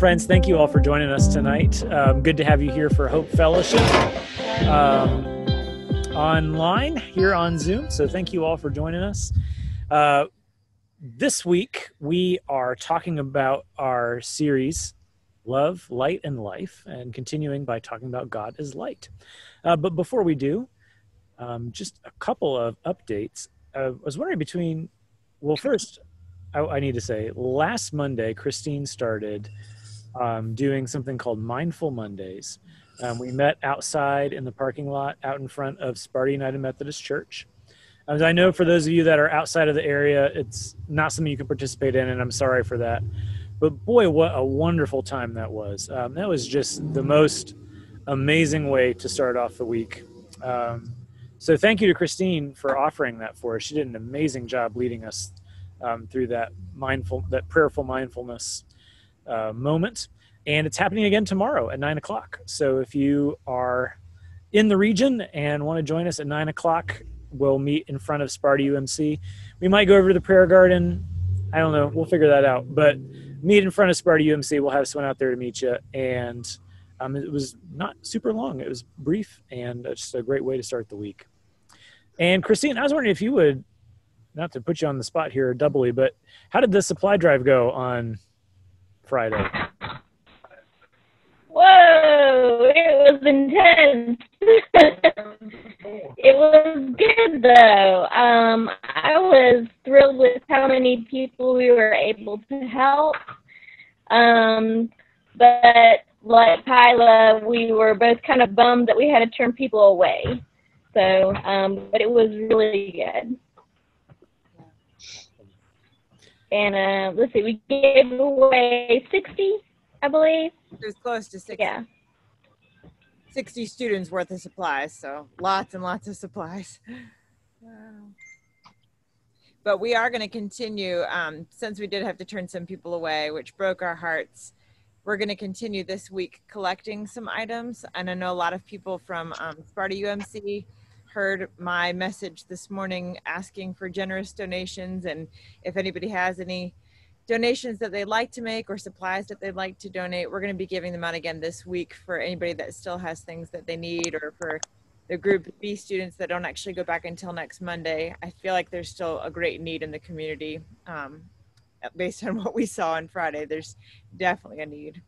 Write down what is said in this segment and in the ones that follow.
friends, thank you all for joining us tonight. Um, good to have you here for Hope Fellowship um, online here on Zoom. So, thank you all for joining us. Uh, this week, we are talking about our series, Love, Light, and Life, and continuing by talking about God as light. Uh, but before we do, um, just a couple of updates. Uh, I was wondering between, well, first, I, I need to say, last Monday, Christine started um, doing something called Mindful Mondays. Um, we met outside in the parking lot out in front of Sparta United Methodist Church. As I know for those of you that are outside of the area, it's not something you can participate in, and I'm sorry for that. But boy, what a wonderful time that was. Um, that was just the most amazing way to start off the week. Um, so thank you to Christine for offering that for us. She did an amazing job leading us um, through that mindful, that prayerful mindfulness uh, moment. And it's happening again tomorrow at nine o'clock. So if you are in the region and want to join us at nine o'clock, we'll meet in front of Sparta UMC. We might go over to the prayer garden. I don't know. We'll figure that out. But meet in front of Sparta UMC. We'll have someone out there to meet you. And um, it was not super long. It was brief and just a great way to start the week. And Christine, I was wondering if you would, not to put you on the spot here doubly, but how did the supply drive go on Friday? Whoa, it was intense. it was good though. Um, I was thrilled with how many people we were able to help. Um, but like Kyla, we were both kind of bummed that we had to turn people away. So, um, but it was really good. And uh, let's see, we gave away 60, I believe. It was close to 60. Yeah. 60 students worth of supplies, so lots and lots of supplies. Wow. But we are going to continue, um, since we did have to turn some people away, which broke our hearts. We're going to continue this week collecting some items. And I know a lot of people from um, Sparta UMC heard my message this morning asking for generous donations. And if anybody has any donations that they'd like to make or supplies that they'd like to donate, we're going to be giving them out again this week for anybody that still has things that they need or for the group B students that don't actually go back until next Monday. I feel like there's still a great need in the community. Um, based on what we saw on Friday, there's definitely a need.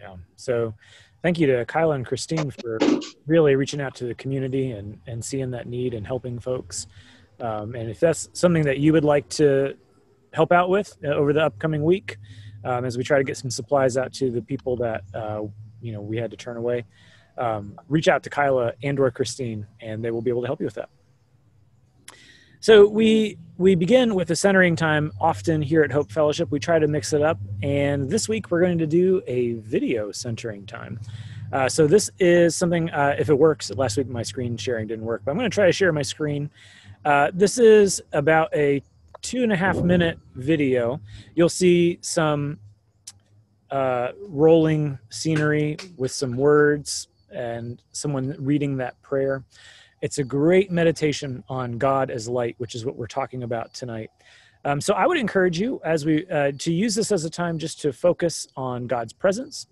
Yeah. So thank you to Kyla and Christine for really reaching out to the community and, and seeing that need and helping folks. Um, and if that's something that you would like to help out with uh, over the upcoming week, um, as we try to get some supplies out to the people that uh, you know we had to turn away, um, reach out to Kyla and or Christine, and they will be able to help you with that. So we we begin with a centering time often here at Hope Fellowship. We try to mix it up, and this week we're going to do a video centering time. Uh, so this is something uh, if it works. Last week my screen sharing didn't work, but I'm going to try to share my screen. Uh, this is about a two and a half minute video. You'll see some uh, rolling scenery with some words and someone reading that prayer. It's a great meditation on God as light, which is what we're talking about tonight. Um, so I would encourage you as we uh, to use this as a time just to focus on God's presence,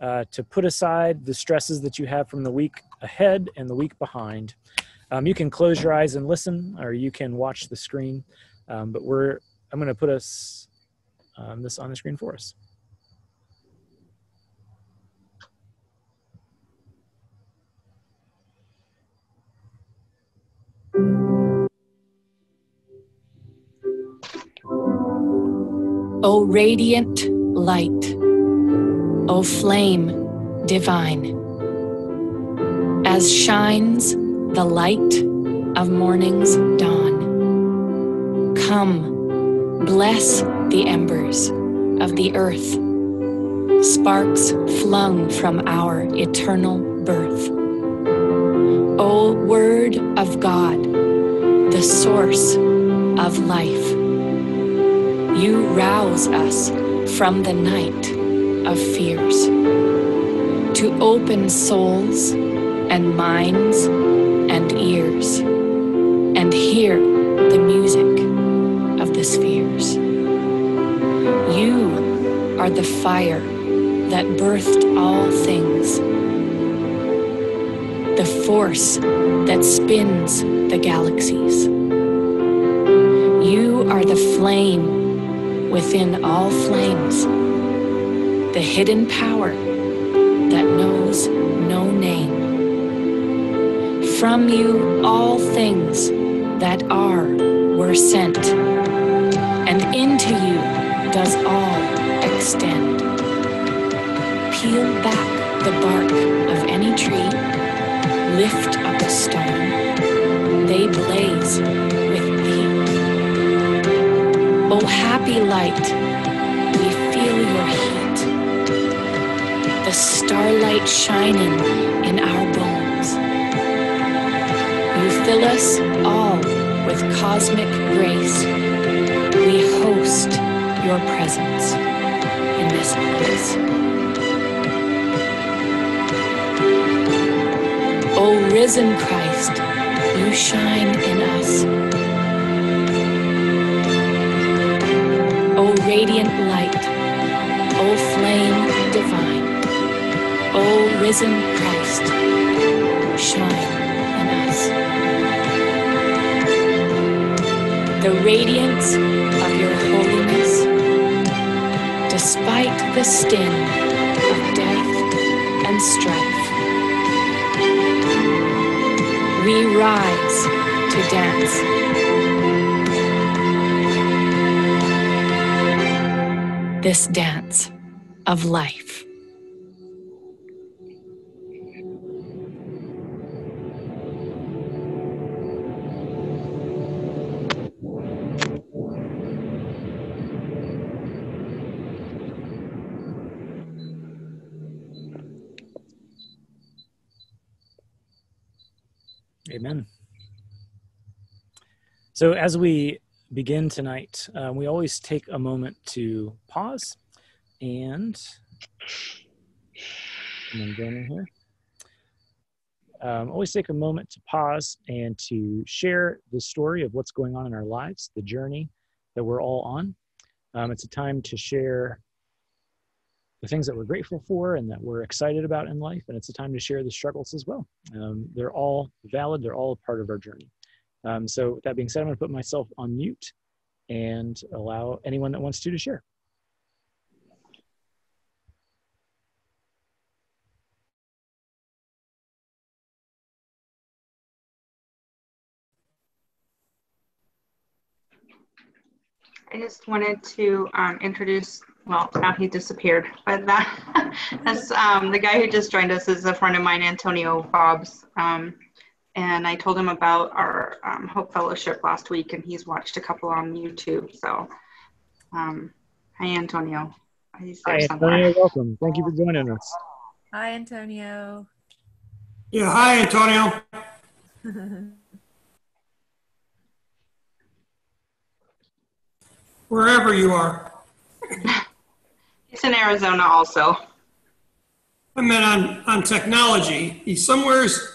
uh, to put aside the stresses that you have from the week ahead and the week behind, um, you can close your eyes and listen, or you can watch the screen. Um, but we're I'm going to put us um, this on the screen for us. O radiant light, O flame divine, as shines the light of morning's dawn. Come, bless the embers of the earth, sparks flung from our eternal birth. O Word of God, the source of life, you rouse us from the night of fears to open souls and minds and ears and hear the music of the spheres. You are the fire that birthed all things, the force that spins the galaxies. You are the flame within all flames, the hidden power that knows no name. From you, all things that are were sent, and into you does all extend. Peel back the bark of any tree, lift up a stone, they blaze with thee. O happy light, we feel your heat, the starlight shining in our bones. You fill us all with cosmic grace. We host your presence in this place. O risen Christ, you shine in us. O radiant light, O flame divine, O risen Christ, shine in us. The radiance of your holiness, despite the sting of death and strife. We rise to dance. This dance of life. So, as we begin tonight, uh, we always take a moment to pause and. and in here. Um, always take a moment to pause and to share the story of what's going on in our lives, the journey that we're all on. Um, it's a time to share the things that we're grateful for and that we're excited about in life, and it's a time to share the struggles as well. Um, they're all valid, they're all a part of our journey. Um, so, that being said, I'm going to put myself on mute and allow anyone that wants to to share. I just wanted to um, introduce, well, now he disappeared, but that, that's um, the guy who just joined us is a friend of mine, Antonio Fobbs. Um, and I told him about our um, Hope Fellowship last week, and he's watched a couple on YouTube. So, um, hi, Antonio. He's there Hi, somewhere. Antonio. Welcome. Thank you for joining us. Hi, Antonio. Yeah, hi, Antonio. Wherever you are. He's in Arizona also. I meant on, on technology. He's somewheres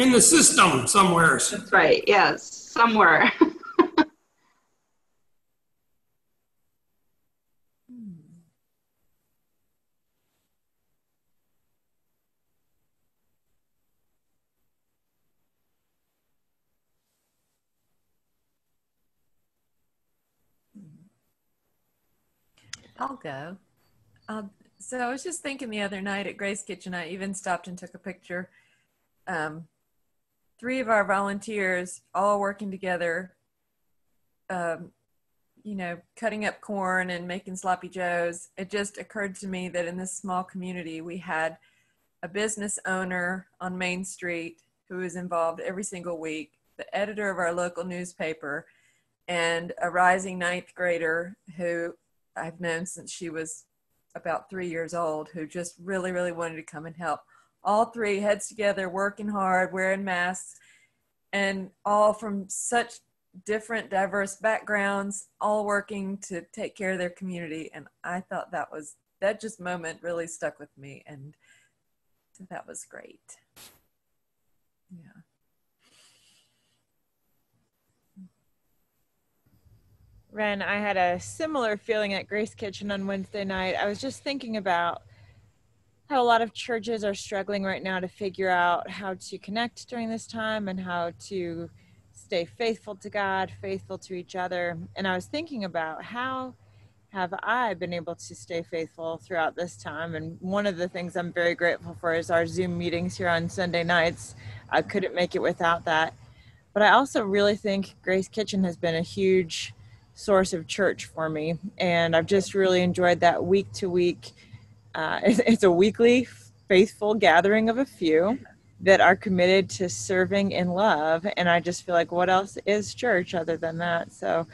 in the system somewheres. That's right. Yes, somewhere. I'll go. Um, so I was just thinking the other night at Grace Kitchen, I even stopped and took a picture. Um, three of our volunteers all working together, um, you know, cutting up corn and making sloppy joes. It just occurred to me that in this small community, we had a business owner on Main Street who is involved every single week, the editor of our local newspaper, and a rising ninth grader who I've known since she was about three years old who just really, really wanted to come and help. All three heads together, working hard, wearing masks, and all from such different, diverse backgrounds, all working to take care of their community. And I thought that was, that just moment really stuck with me. And that was great. Yeah. Ren, I had a similar feeling at Grace Kitchen on Wednesday night. I was just thinking about how a lot of churches are struggling right now to figure out how to connect during this time and how to stay faithful to God, faithful to each other. And I was thinking about how have I been able to stay faithful throughout this time? And one of the things I'm very grateful for is our Zoom meetings here on Sunday nights. I couldn't make it without that. But I also really think Grace Kitchen has been a huge source of church for me. And I've just really enjoyed that week to week. Uh, it's a weekly faithful gathering of a few that are committed to serving in love. And I just feel like what else is church other than that? So,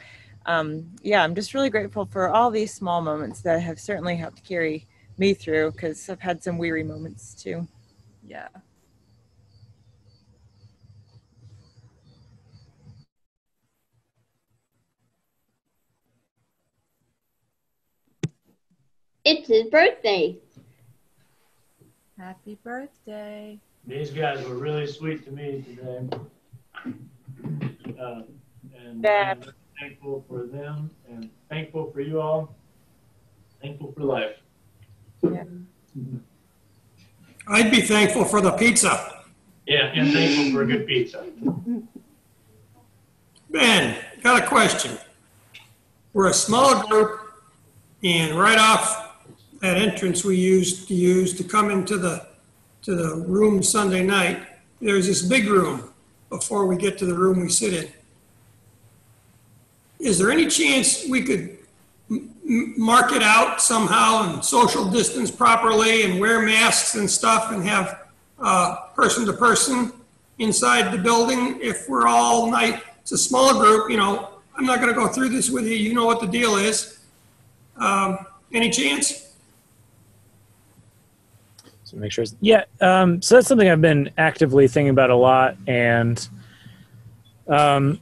um, yeah, I'm just really grateful for all these small moments that have certainly helped carry me through because I've had some weary moments too. Yeah. It's his birthday. Happy birthday. These guys were really sweet to me today. Uh, and I'm thankful for them and thankful for you all. Thankful for life. Yeah. I'd be thankful for the pizza. Yeah, and thankful for a good pizza. Ben, got a question. We're a small group, and right off that entrance we used to use to come into the to the room Sunday night, there's this big room before we get to the room we sit in. Is there any chance we could mark it out somehow and social distance properly and wear masks and stuff and have uh, person to person inside the building if we're all night? It's a small group, you know. I'm not going to go through this with you. You know what the deal is. Um, any chance? So make sure. It's, yeah. Um, so that's something I've been actively thinking about a lot, and um,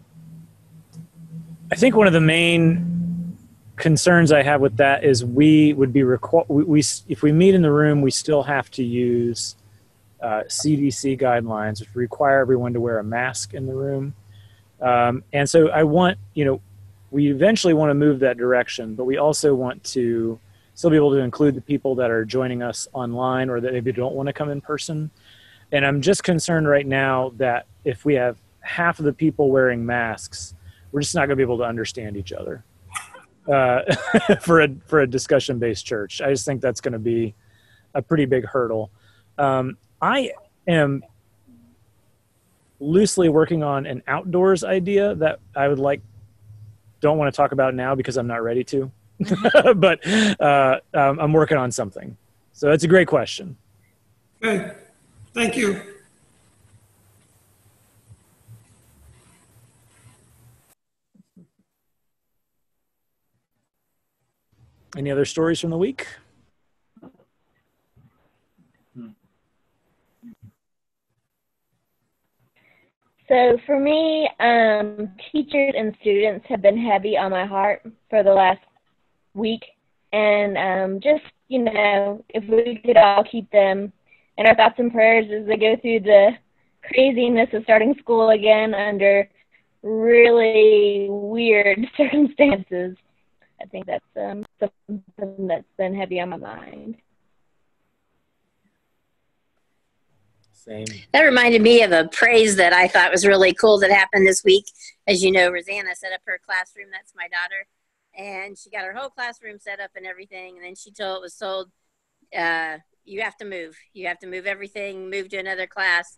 I think one of the main concerns I have with that is we would be requ- we, we if we meet in the room, we still have to use uh, CDC guidelines, which require everyone to wear a mask in the room. Um, and so I want you know we eventually want to move that direction, but we also want to still be able to include the people that are joining us online or that maybe don't want to come in person. And I'm just concerned right now that if we have half of the people wearing masks, we're just not going to be able to understand each other uh, for a for a discussion based church. I just think that's going to be a pretty big hurdle. Um, I am loosely working on an outdoors idea that I would like don't want to talk about now because I'm not ready to. but uh, um, I'm working on something. So that's a great question. Okay, thank you. Any other stories from the week? So for me, um, teachers and students have been heavy on my heart for the last week, and um, just you know, if we could all keep them in our thoughts and prayers as they go through the craziness of starting school again under really weird circumstances. I think that's um, something that's been heavy on my mind. Same. That reminded me of a praise that I thought was really cool that happened this week. As you know, Rosanna set up her classroom. That's my daughter. And she got her whole classroom set up and everything. And then she told it was told, uh, you have to move. You have to move everything, move to another class.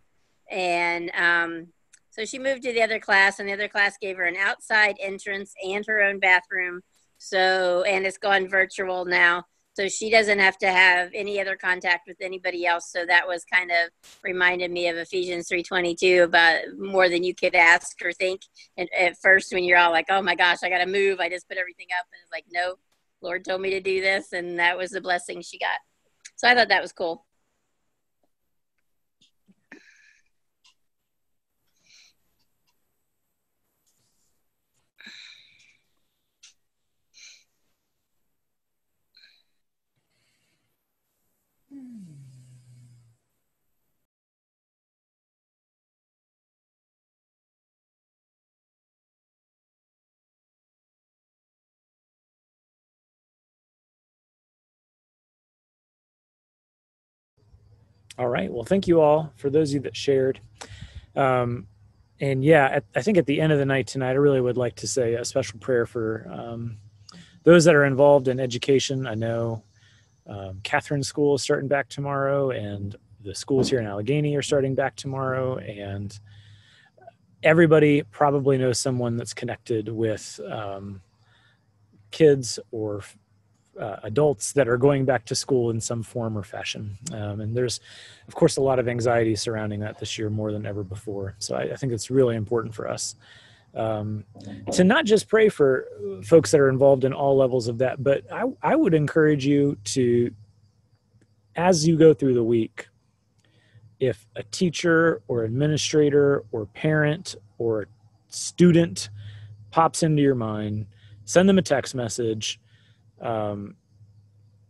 And um, so she moved to the other class, and the other class gave her an outside entrance and her own bathroom. So, and it's gone virtual now. So she doesn't have to have any other contact with anybody else. So that was kind of reminded me of Ephesians 3:22 about more than you could ask or think. And at first, when you're all like, "Oh my gosh, I got to move," I just put everything up, and it's like, "No, Lord told me to do this," and that was the blessing she got. So I thought that was cool. All right. Well, thank you all for those of you that shared. Um, and yeah, at, I think at the end of the night tonight, I really would like to say a special prayer for um, those that are involved in education. I know um, Catherine's school is starting back tomorrow, and the schools here in Alleghany are starting back tomorrow, and everybody probably knows someone that's connected with um, kids or uh, adults that are going back to school in some form or fashion. Um, and there's, of course, a lot of anxiety surrounding that this year more than ever before. So I, I think it's really important for us um, to not just pray for folks that are involved in all levels of that, but I, I would encourage you to, as you go through the week, if a teacher or administrator or parent or student pops into your mind, send them a text message um,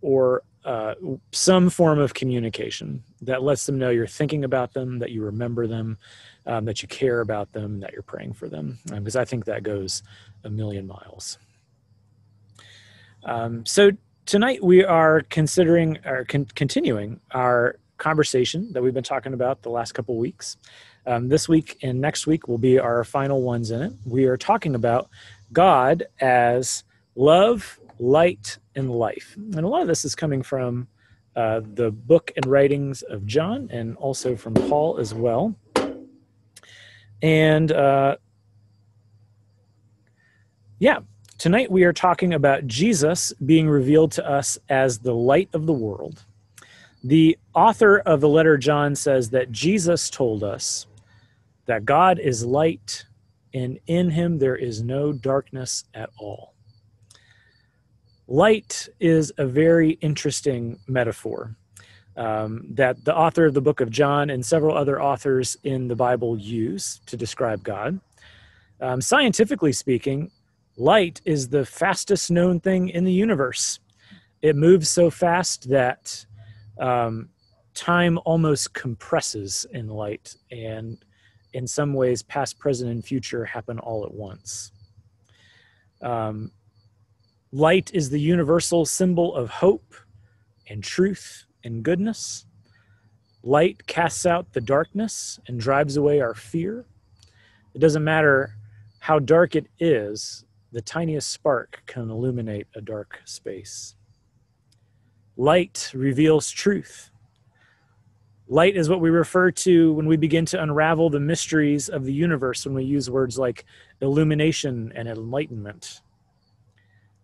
or uh, some form of communication that lets them know you're thinking about them, that you remember them, um, that you care about them, that you're praying for them, because um, I think that goes a million miles. Um, so tonight we are considering or con- continuing our conversation that we've been talking about the last couple weeks. Um, this week and next week will be our final ones in it. We are talking about God as love, light, and life. And a lot of this is coming from uh, the book and writings of John and also from Paul as well. And uh, yeah, tonight we are talking about Jesus being revealed to us as the light of the world. The author of the letter John says that Jesus told us that God is light and in him there is no darkness at all. Light is a very interesting metaphor um, that the author of the book of John and several other authors in the Bible use to describe God. Um, scientifically speaking, light is the fastest known thing in the universe. It moves so fast that um, time almost compresses in light, and in some ways, past, present, and future happen all at once. Um, Light is the universal symbol of hope and truth and goodness. Light casts out the darkness and drives away our fear. It doesn't matter how dark it is, the tiniest spark can illuminate a dark space. Light reveals truth. Light is what we refer to when we begin to unravel the mysteries of the universe when we use words like illumination and enlightenment.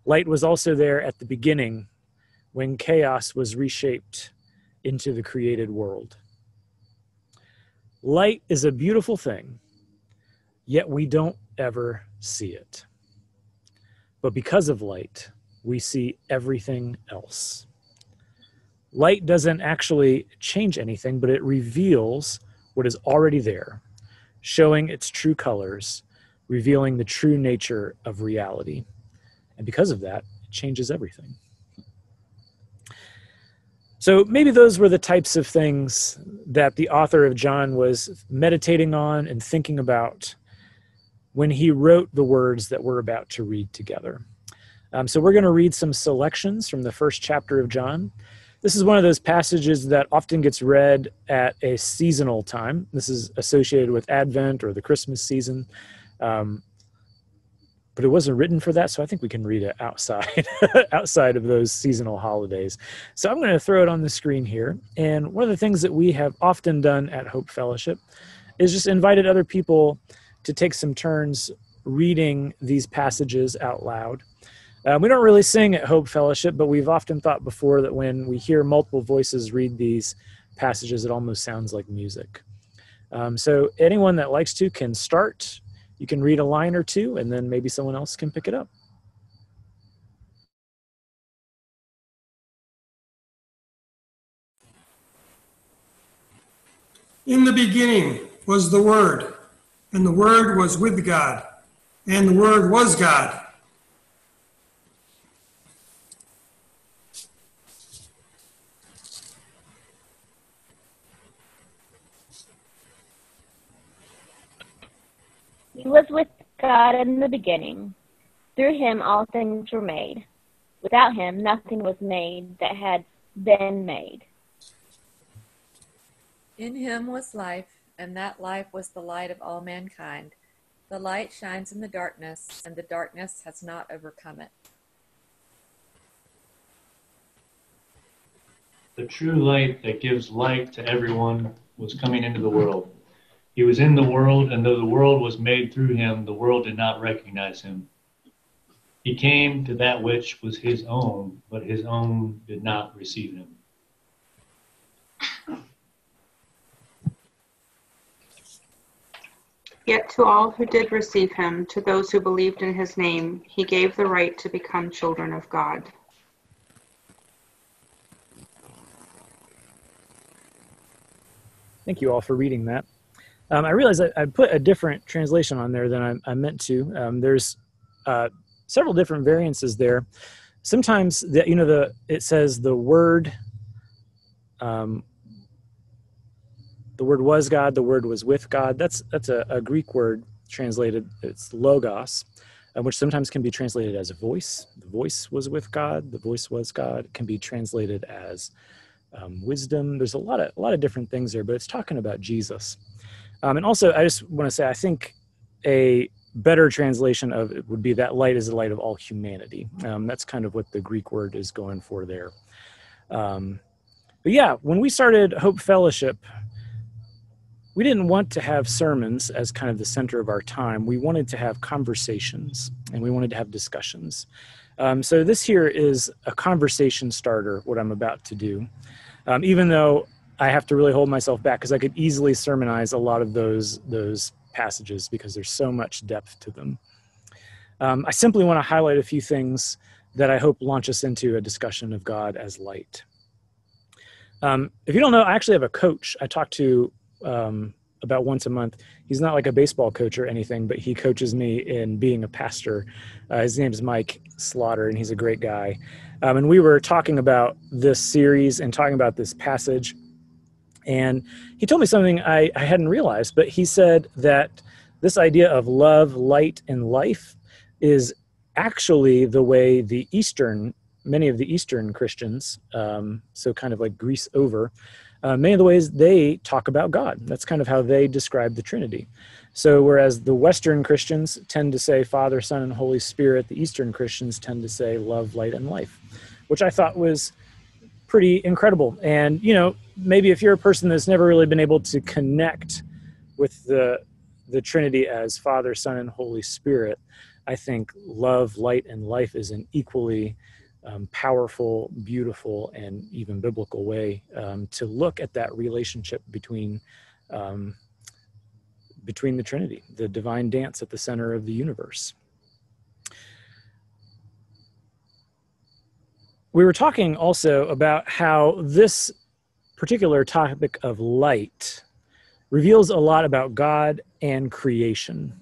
Light was also there at the beginning when chaos was reshaped into the created world. Light is a beautiful thing, yet we don't ever see it. But because of light, we see everything else. Light doesn't actually change anything, but it reveals what is already there, showing its true colors, revealing the true nature of reality. And because of that, it changes everything. So maybe those were the types of things that the author of John was meditating on and thinking about when he wrote the words that we're about to read together. Um, so we're going to read some selections from the first chapter of John. This is one of those passages that often gets read at a seasonal time. This is associated with Advent or the Christmas season. Um, but it wasn't written for that so i think we can read it outside outside of those seasonal holidays. So i'm going to throw it on the screen here and one of the things that we have often done at hope fellowship is just invited other people to take some turns reading these passages out loud. Um, we don't really sing at hope fellowship but we've often thought before that when we hear multiple voices read these passages it almost sounds like music. Um, so anyone that likes to can start you can read a line or two and then maybe someone else can pick it up. In the beginning was the Word, and the Word was with God, and the Word was God. He was with God in the beginning. Through him all things were made. Without him nothing was made that had been made. In him was life, and that life was the light of all mankind. The light shines in the darkness, and the darkness has not overcome it. The true light that gives light to everyone was coming into the world. He was in the world, and though the world was made through him, the world did not recognize him. He came to that which was his own, but his own did not receive him. Yet to all who did receive him, to those who believed in his name, he gave the right to become children of God. Thank you all for reading that. Um, I realized I, I, put a different translation on there than I, I meant to. Um, there's uh, several different variances there. Sometimes, the, you know, the it says the word, um, the word was God, the word was with God. That's that's a, a Greek word translated. It's logos, uh, which sometimes can be translated as a voice. The voice was with God. The voice was God. It can be translated as um, wisdom. There's a lot of a lot of different things there, but it's talking about Jesus. Um, and also, I just want to say, I think a better translation of it would be that light is the light of all humanity. Um, that's kind of what the Greek word is going for there. Um, but yeah, when we started Hope Fellowship, we didn't want to have sermons as kind of the center of our time. We wanted to have conversations and we wanted to have discussions. Um, so this here is a conversation starter, what I'm about to do um, even though I have to really hold myself back because I could easily sermonize a lot of those those passages because there's so much depth to them. Um, I simply want to highlight a few things that I hope launch us into a discussion of God as light. Um, if you don't know, I actually have a coach I talk to um, about once a month. He's not like a baseball coach or anything, but he coaches me in being a pastor. Uh, his name is Mike Slaughter, and he's a great guy. Um, and we were talking about this series and talking about this passage. And he told me something I, I hadn't realized, but he said that this idea of love, light, and life is actually the way the Eastern, many of the Eastern Christians, um, so kind of like Greece over, uh, many of the ways they talk about God. That's kind of how they describe the Trinity. So, whereas the Western Christians tend to say Father, Son, and Holy Spirit, the Eastern Christians tend to say love, light, and life which I thought was pretty incredible. And, you know, maybe if you're a person that's never really been able to connect with the, the Trinity as Father, Son, and Holy Spirit, I think love, light, and life is an equally um, powerful, beautiful, and even biblical way um, to look at that relationship between um, between the Trinity, the divine dance at the center of the universe. we were talking also about how this particular topic of light reveals a lot about God and creation.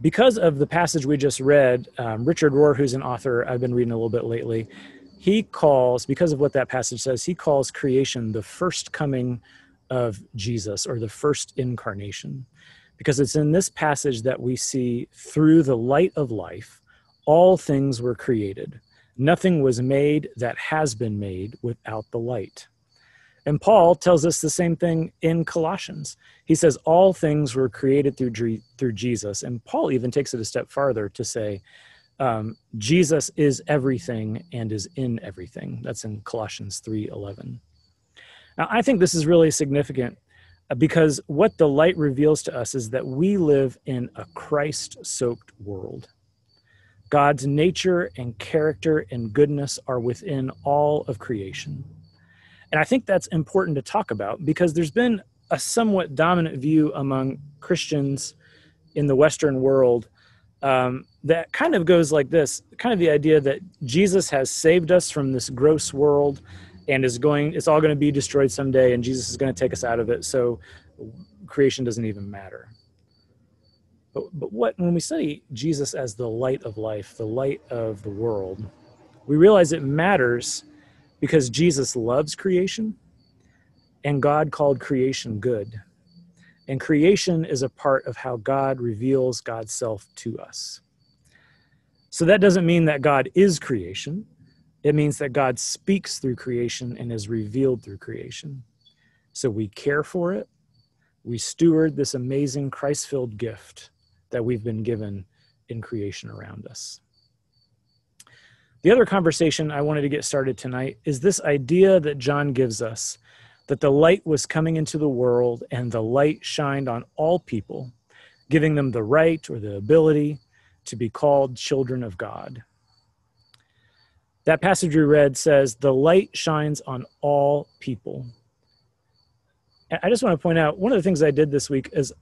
Because of the passage we just read, um, Richard Rohr, who's an author I've been reading a little bit lately, he calls, because of what that passage says, he calls creation the first coming of Jesus or the first incarnation. Because it's in this passage that we see through the light of life all things were created. Nothing was made that has been made without the light. And Paul tells us the same thing in Colossians. He says all things were created through through Jesus, and Paul even takes it a step farther to say um, Jesus is everything and is in everything. That's in Colossians three eleven. Now, I think this is really significant uh, because what the light reveals to us is that we live in a Christ-soaked world. God's nature and character and goodness are within all of creation. And I think that's important to talk about because there's been a somewhat dominant view among Christians in the Western world um, that kind of goes like this kind of the idea that Jesus has saved us from this gross world and is going, it's all going to be destroyed someday, and Jesus is going to take us out of it. So creation doesn't even matter. But, but what when we study Jesus as the light of life, the light of the world, we realize it matters because Jesus loves creation and God called creation good. And creation is a part of how God reveals God's self to us. So that doesn't mean that God is creation. It means that God speaks through creation and is revealed through creation. So we care for it. We steward this amazing Christ filled gift that we've been given in creation around us. The other conversation I wanted to get started tonight is this idea that John gives us that the light was coming into the world and the light shined on all people, giving them the right or the ability to be called children of God. That passage we read says, The light shines on all people. I just want to point out one of the things I did this week is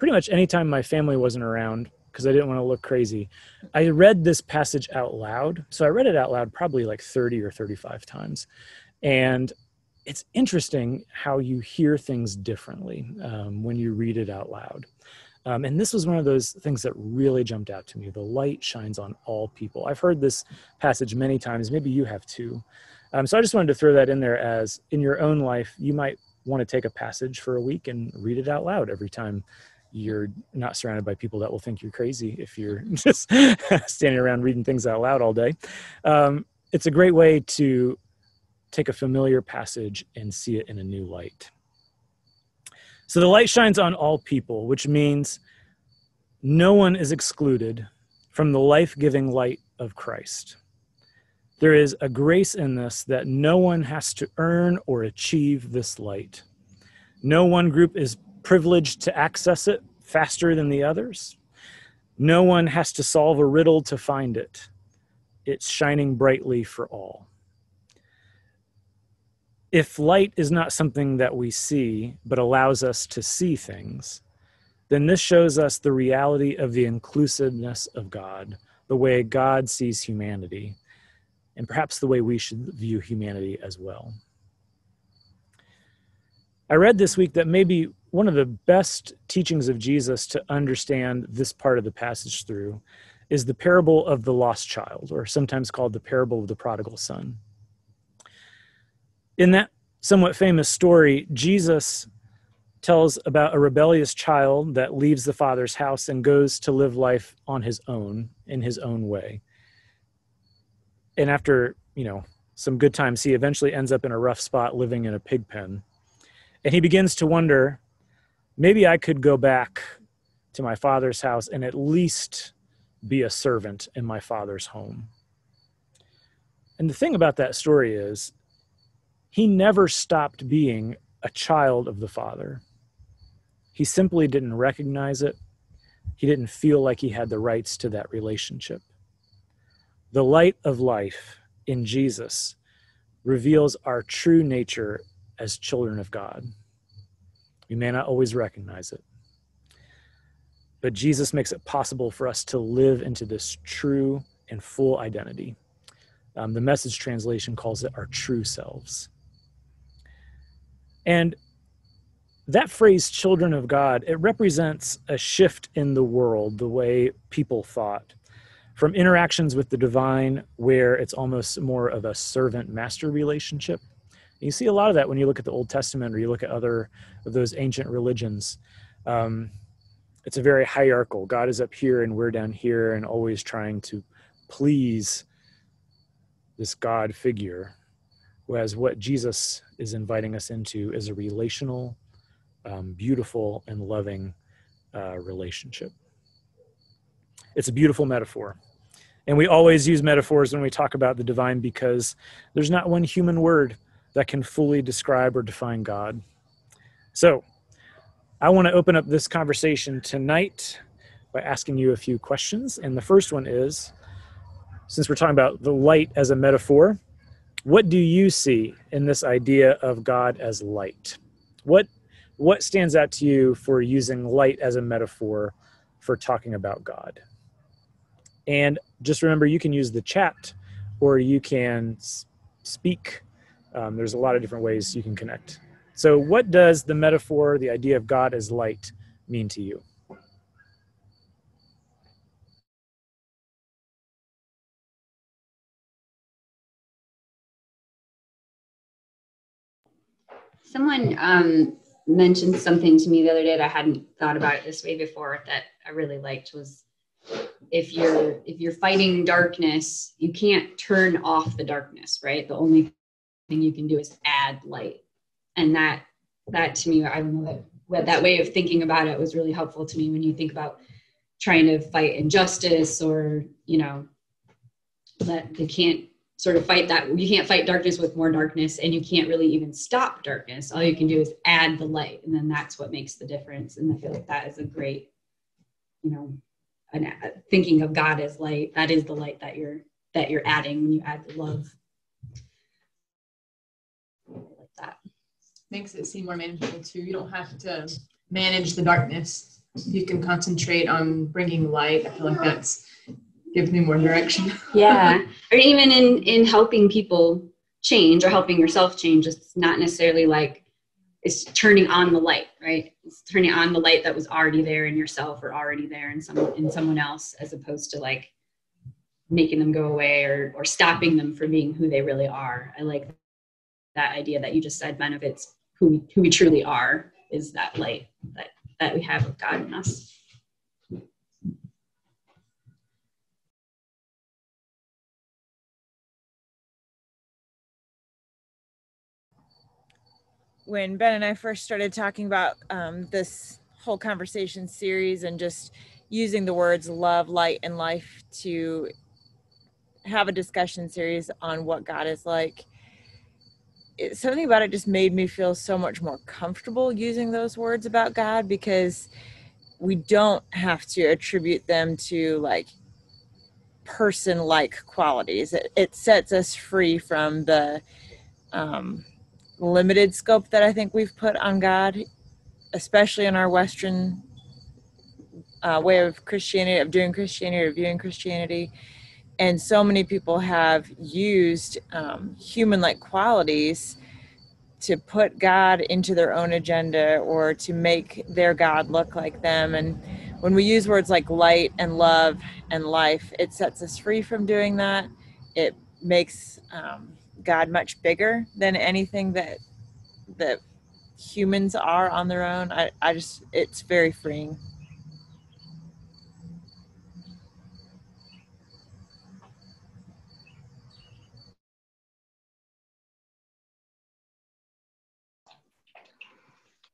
pretty much anytime my family wasn't around, because I didn't want to look crazy, I read this passage out loud. So I read it out loud probably like 30 or 35 times. And it's interesting how you hear things differently um, when you read it out loud. Um, and this was one of those things that really jumped out to me. The light shines on all people. I've heard this passage many times. Maybe you have too. Um, so I just wanted to throw that in there as in your own life, you might want to take a passage for a week and read it out loud every time you're not surrounded by people that will think you're crazy if you're just standing around reading things out loud all day. Um, it's a great way to take a familiar passage and see it in a new light. So the light shines on all people, which means no one is excluded from the life giving light of Christ. There is a grace in this that no one has to earn or achieve this light. No one group is privileged to access it faster than the others. No one has to solve a riddle to find it. It's shining brightly for all if light is not something that we see, but allows us to see things, then this shows us the reality of the inclusiveness of God, the way God sees humanity, and perhaps the way we should view humanity as well. I read this week that maybe one of the best teachings of Jesus to understand this part of the passage through is the parable of the lost child, or sometimes called the parable of the prodigal son in that somewhat famous story, Jesus tells about a rebellious child that leaves the father's house and goes to live life on his own in his own way. And after, you know, some good times, he eventually ends up in a rough spot living in a pig pen. And he begins to wonder maybe I could go back to my father's house and at least be a servant in my father's home. And the thing about that story is he never stopped being a child of the Father. He simply didn't recognize it. He didn't feel like he had the rights to that relationship. The light of life in Jesus reveals our true nature as children of God. We may not always recognize it, but Jesus makes it possible for us to live into this true and full identity. Um, the message translation calls it our true selves. And that phrase, children of God, it represents a shift in the world, the way people thought. From interactions with the divine, where it's almost more of a servant master relationship. You see a lot of that when you look at the Old Testament or you look at other of those ancient religions. Um, it's a very hierarchical. God is up here and we're down here, and always trying to please this God figure. Whereas what Jesus is inviting us into is a relational, um, beautiful, and loving uh, relationship. It's a beautiful metaphor. And we always use metaphors when we talk about the divine because there's not one human word that can fully describe or define God. So, I want to open up this conversation tonight by asking you a few questions. And the first one is since we're talking about the light as a metaphor, what do you see in this idea of God as light? What what stands out to you for using light as a metaphor for talking about God? And just remember, you can use the chat or you can speak. Um, there's a lot of different ways you can connect. So, what does the metaphor, the idea of God as light, mean to you? Someone um, mentioned something to me the other day that I hadn't thought about this way before that I really liked was if you're if you're fighting darkness, you can't turn off the darkness, right? The only thing you can do is add light. And that that to me, I don't know that that way of thinking about it was really helpful to me when you think about trying to fight injustice or you know that you can't sort of fight that you can't fight darkness with more darkness and you can't really even stop darkness. All you can do is add the light. And then that's what makes the difference. And i feel like that is a great you know an, thinking of god as light. That is the light that you're that you're adding when you add the love like that makes it seem more manageable too you don't have to manage the darkness you can concentrate on bringing light i feel like that's gives me more direction. yeah. Or even in in helping people change or helping yourself change, it's not necessarily like it's turning on the light, right? It's turning on the light that was already there in yourself or already there in someone in someone else, as opposed to like making them go away or or stopping them from being who they really are. I like that idea that you just said, benefits who we, who we truly are is that light that that we have of God in us. when Ben and I first started talking about um, this whole conversation series and just using the words love, light, and life to have a discussion series on what God is like, it, something about it just made me feel so much more comfortable using those words about God because we don't have to attribute them to like person like qualities. It, it sets us free from the um, limited scope that I think we've put on God, especially in our Western uh, way of Christianity, of doing Christianity, or viewing Christianity. And so many people have used um, human like qualities to put God into their own agenda or to make their God look like them. And when we use words like light and love and life, it sets us free from doing that. It makes um, God much bigger than anything that that humans are on their own. I, I just it's very freeing.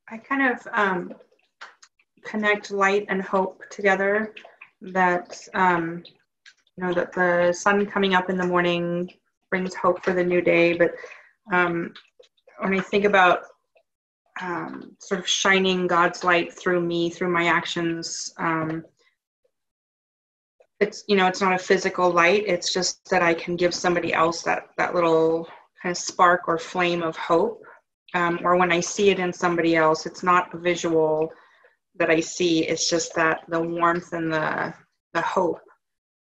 I kind of um, connect light and hope together. That um, you know that the sun coming up in the morning brings hope for the new day. But um, when I think about um, sort of shining God's light through me, through my actions, um, it's you know it's not a physical light. It's just that I can give somebody else that that little kind of spark or flame of hope. Um, or when I see it in somebody else, it's not a visual that I see. It's just that the warmth and the the hope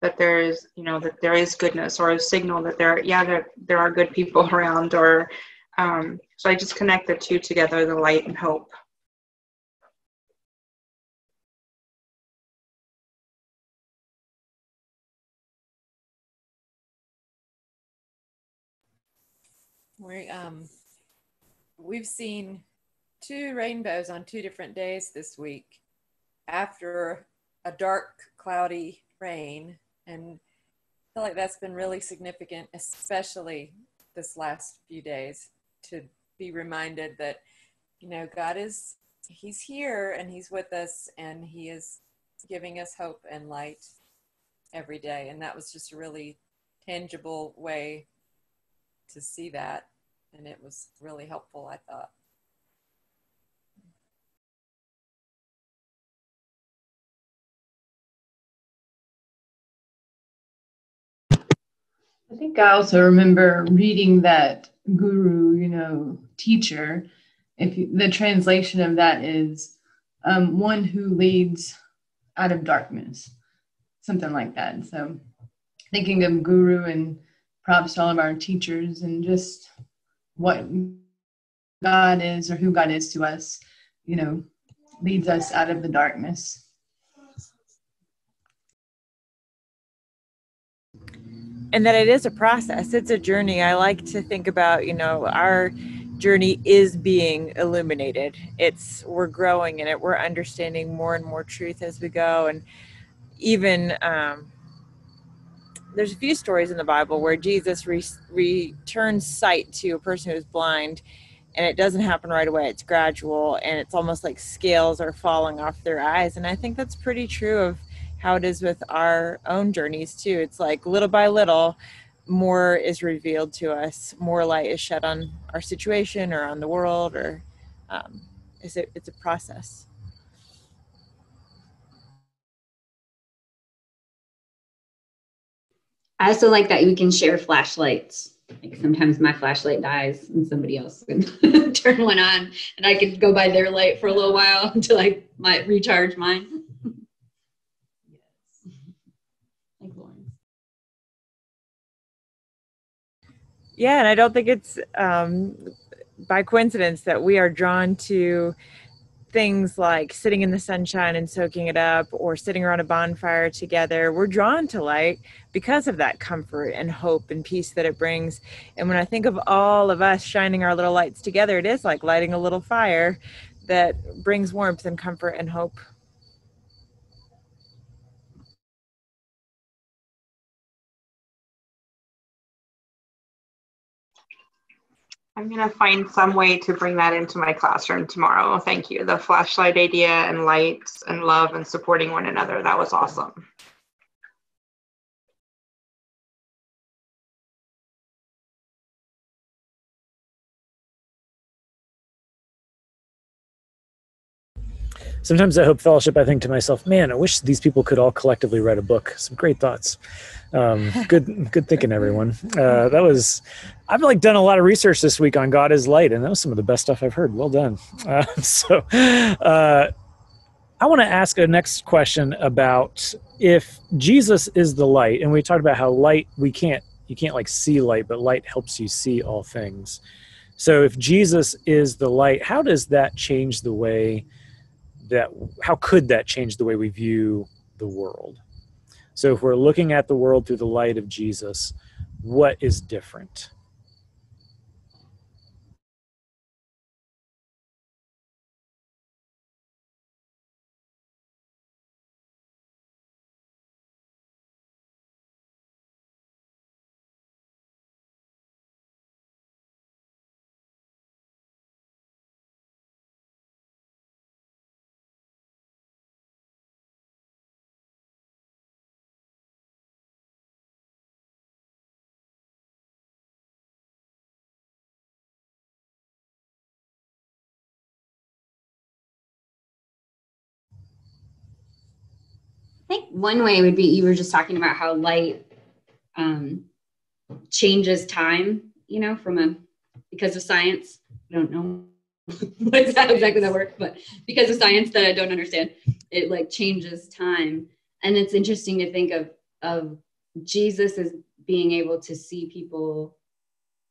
that there is you know that there is goodness or a signal that there yeah there, there are good people around or um, so i just connect the two together the light and hope we um we've seen two rainbows on two different days this week after a dark cloudy rain and I feel like that's been really significant, especially this last few days, to be reminded that, you know, God is, He's here and He's with us and He is giving us hope and light every day. And that was just a really tangible way to see that. And it was really helpful, I thought. I think I also remember reading that guru, you know, teacher. If you, the translation of that is um, one who leads out of darkness, something like that. So, thinking of guru and props to all of our teachers and just what God is or who God is to us, you know, leads us out of the darkness. and that it is a process. It's a journey. I like to think about you know our journey is being illuminated. It's we're growing in it. We're understanding more and more truth as we go. And even um, there's a few stories in the bible where jesus re- returns sight to a person who's blind and it doesn't happen right away. It's gradual and it's almost like scales are falling off their eyes. And i think that's pretty true of how it is with our own journeys too. It's like little by little more is revealed to us. More light is shed on our situation or on the world or um, is it it's a process I also like that we can share flashlights. Like sometimes my flashlight dies and somebody else can turn one on and I can go by their light for a little while until I might recharge mine. yes. Like Lauren. Yeah, and I don't think it's um, by coincidence that we are drawn to things like sitting in the sunshine and soaking it up or sitting around a bonfire together we're drawn to light because of that comfort and hope and peace that it brings. And when i think of all of us shining our little lights together it is like lighting a little fire that brings warmth and comfort and hope I'm going to find some way to bring that into my classroom tomorrow. Thank you. The flashlight idea and lights and love and supporting one another. That was awesome. Sometimes at Hope Fellowship, I think to myself, man, I wish these people could all collectively write a book. Some great thoughts. Um, good, good thinking, everyone. Uh, that was, I've like done a lot of research this week on God is Light, and that was some of the best stuff I've heard. Well done. Uh, so, uh, I want to ask a next question about if Jesus is the light, and we talked about how light we can't, you can't like see light, but light helps you see all things. So, if Jesus is the light, how does that change the way that? How could that change the way we view the world? So if we're looking at the world through the light of Jesus, what is different? One way would be you were just talking about how light um, changes time, you know, from a because of science. I don't know what's that exactly that works, but because of science that I don't understand, it like changes time. And it's interesting to think of of Jesus as being able to see people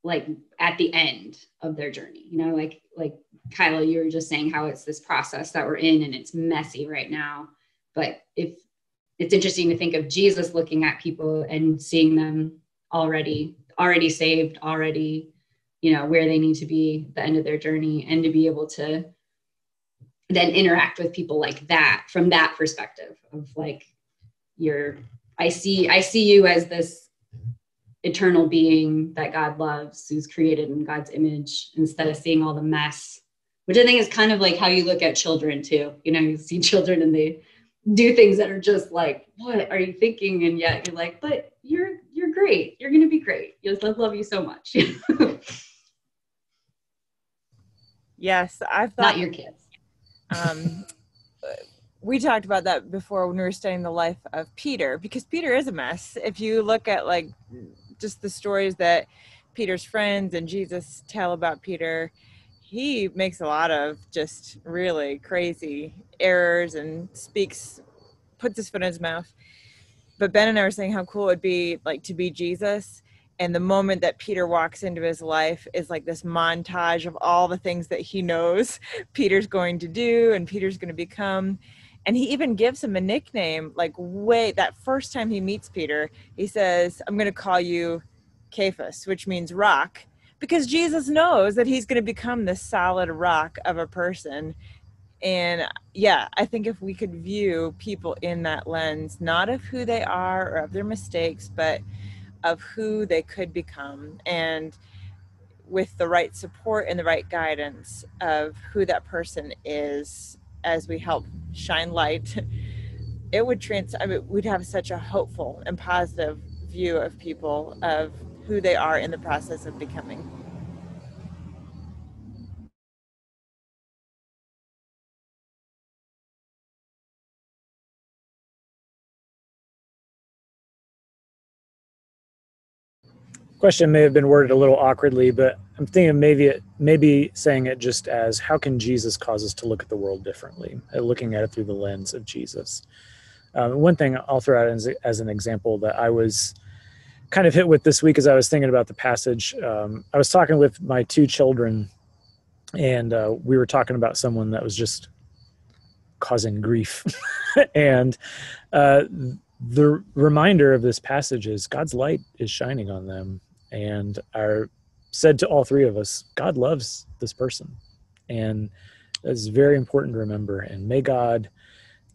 like at the end of their journey, you know, like like Kyla, you were just saying how it's this process that we're in and it's messy right now. But if it's interesting to think of Jesus looking at people and seeing them already already saved, already, you know, where they need to be the end of their journey and to be able to then interact with people like that from that perspective of like you're I see I see you as this eternal being that God loves, who's created in God's image, instead of seeing all the mess, which I think is kind of like how you look at children too. You know, you see children and they do things that are just like, what are you thinking? And yet you're like, but you're you're great. You're gonna be great. Yes, I love you so much. yes, I've thought not your kids. Um, we talked about that before when we were studying the life of Peter, because Peter is a mess. If you look at like just the stories that Peter's friends and Jesus tell about Peter, he makes a lot of just really crazy errors and speaks puts his foot in his mouth. But ben and i were saying how cool it would be like to be jesus. And the moment that peter walks into his life is like this montage of all the things that he knows peter's going to do and peter's going to become. And he even gives him a nickname like wait that first time he meets peter he says i'm going to call you Cephas, which means rock because Jesus knows that he's going to become this solid rock of a person. And yeah, I think if we could view people in that lens, not of who they are or of their mistakes, but of who they could become. And with the right support and the right guidance of who that person is as we help shine light it would trans I mean, we'd have such a hopeful and positive view of people of who they are in the process of becoming question may have been worded a little awkwardly, but I'm thinking maybe it, maybe saying it just as how can Jesus cause us to look at the world differently, looking at it through the lens of Jesus. Um, one thing I'll throw out as, as, an example that I was kind of hit with this week as I was thinking about the passage. Um, I was talking with my two children, and uh, we were talking about someone that was just causing grief, and uh, the reminder of this passage is God's light is shining on them and are said to all three of us, God loves this person. And it's very important to remember. And may God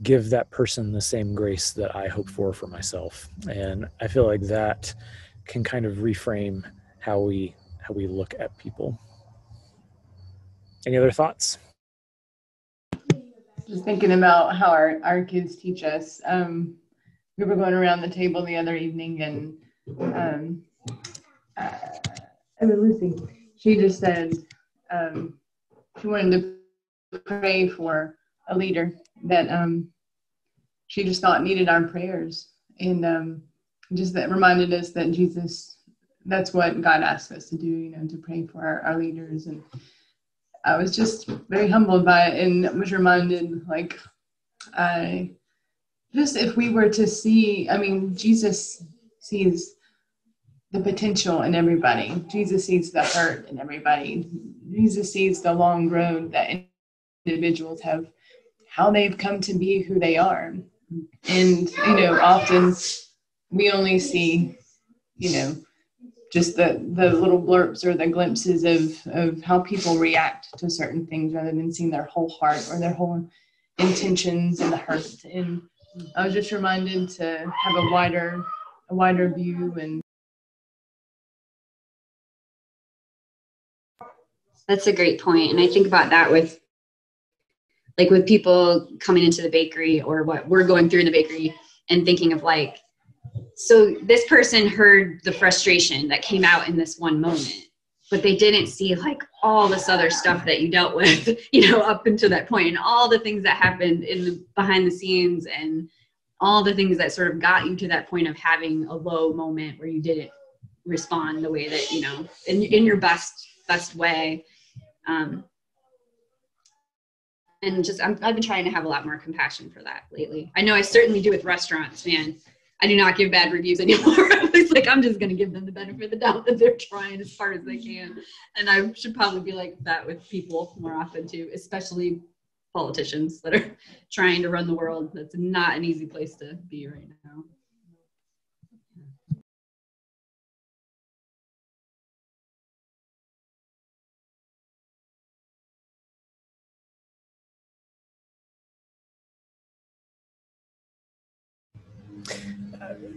give that person the same grace that I hope for for myself. And I feel like that can kind of reframe how we how we look at people. Any other thoughts? Just thinking about how our, our kids teach us. Um, we were going around the table the other evening and um, uh, I mean, Lucy, she just said um, she wanted to pray for a leader that um, she just thought needed our prayers. And um, just that reminded us that Jesus, that's what God asked us to do, you know, to pray for our, our leaders. And I was just very humbled by it and was reminded, like, I just if we were to see, I mean, Jesus sees the potential in everybody. Jesus sees the hurt in everybody. Jesus sees the long road that individuals have, how they've come to be who they are. And, you know, often we only see, you know, just the, the little blurps or the glimpses of, of how people react to certain things rather than seeing their whole heart or their whole intentions and the hurt. And I was just reminded to have a wider, a wider view and That's a great point. And I think about that with like with people coming into the bakery or what we're going through in the bakery and thinking of like, so this person heard the frustration that came out in this one moment, but they didn't see like all this other stuff that you dealt with, you know, up until that point and all the things that happened in the behind the scenes and all the things that sort of got you to that point of having a low moment where you didn't respond the way that, you know, in, in your best, best way. Um, and just i have been trying to have a lot more compassion for that lately. I know I certainly do with restaurants, man. I do not give bad reviews anymore. it's like I'm just going to give them the benefit of the doubt that they're trying as hard as they can, and I should probably be like that with people more often too, especially politicians that are trying to run the world. That's not an easy place to be right now.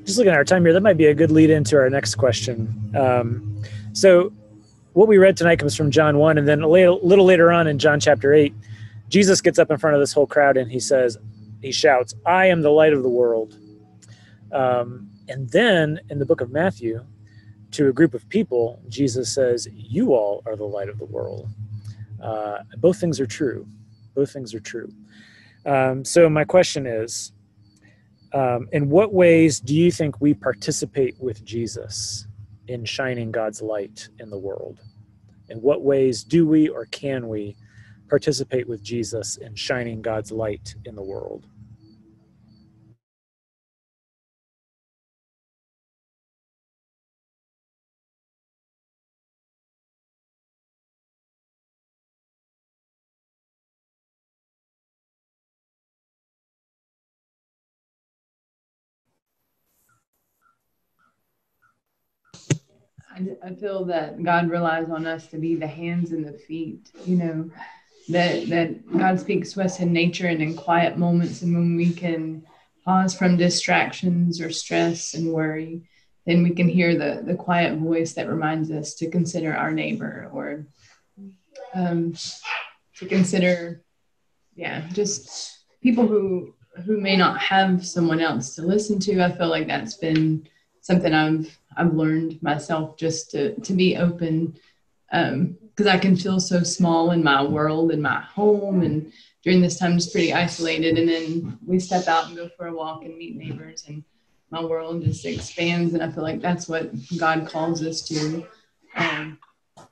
Just looking at our time here, that might be a good lead into our next question. Um, so, what we read tonight comes from John 1, and then a little, later on in John chapter 8, Jesus gets up in front of this whole crowd and he says, he shouts, I am the light of the world. Um, and then in the book of Matthew, to a group of people, Jesus says, You all are the light of the world. Uh, both things are true. Both things are true. Um, so, my question is um, in what ways do you think we participate with Jesus in shining God's light in the world? In what ways do we or can we participate with Jesus in shining God's light in the world? I, feel that God relies on us to be the hands and the feet, you know, that, that God speaks to us in nature and in quiet moments and when we can pause from distractions or stress and worry then we can hear the the quiet voice that reminds us to consider our neighbor or um, to consider, yeah, just people who who may not have someone else to listen to. I feel like that's been something I've I've learned myself just to to be open because um, I can feel so small in my world in my home and during this time just pretty isolated and then we step out and go for a walk and meet neighbors and my world just expands and I feel like that's what God calls us to um,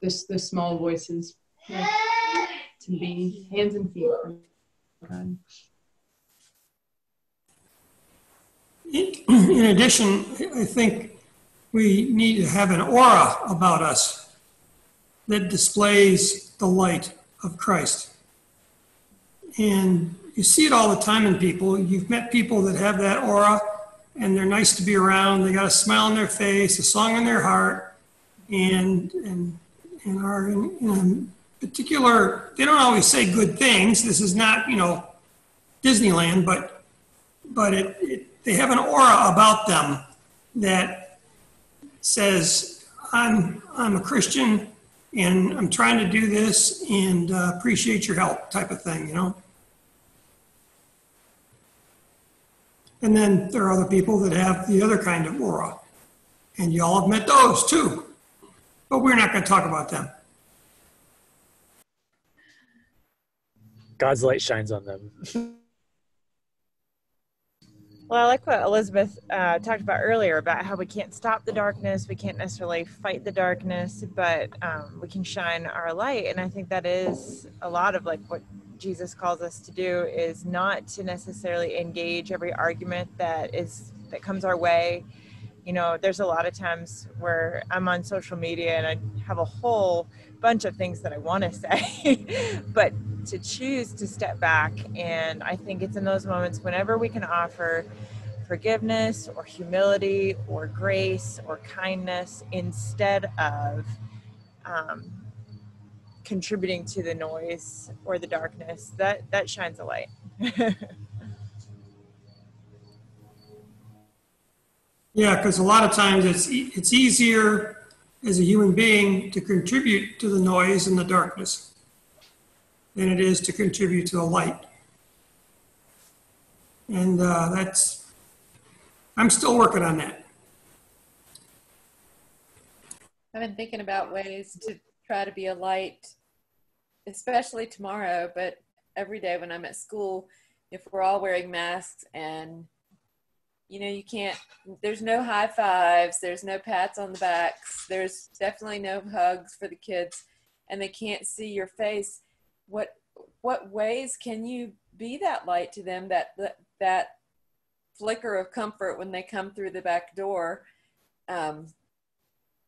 this the small voices yeah, to be hands and feet God. In addition, I think we need to have an aura about us that displays the light of Christ. And you see it all the time in people. You've met people that have that aura and they're nice to be around. They got a smile on their face, a song in their heart, and and and are in, in particular. They don't always say good things. This is not you know Disneyland, but but it, it they have an aura about them that says, I'm, I'm a Christian and I'm trying to do this and uh, appreciate your help type of thing, you know? And then there are other people that have the other kind of aura. And y'all have met those too. But we're not going to talk about them. God's light shines on them. Well, I like what Elizabeth uh, talked about earlier about how we can't stop the darkness, we can't necessarily fight the darkness, but um, we can shine our light. And I think that is a lot of like what Jesus calls us to do is not to necessarily engage every argument that is that comes our way. You know, there's a lot of times where I'm on social media and I have a whole bunch of things that I want to say, but to choose to step back. And I think it's in those moments whenever we can offer forgiveness or humility or grace or kindness instead of um, contributing to the noise or the darkness that that shines a light yeah because a lot of times it's it's easier as a human being to contribute to the noise and the darkness than it is to contribute to the light. And uh, that's, I'm still working on that. I've been thinking about ways to try to be a light, especially tomorrow, but every day when I'm at school, if we're all wearing masks and you know, you can't, there's no high fives, there's no pats on the backs, there's definitely no hugs for the kids, and they can't see your face. What what ways can you be that light to them that that, flicker of comfort when they come through the back door? Um,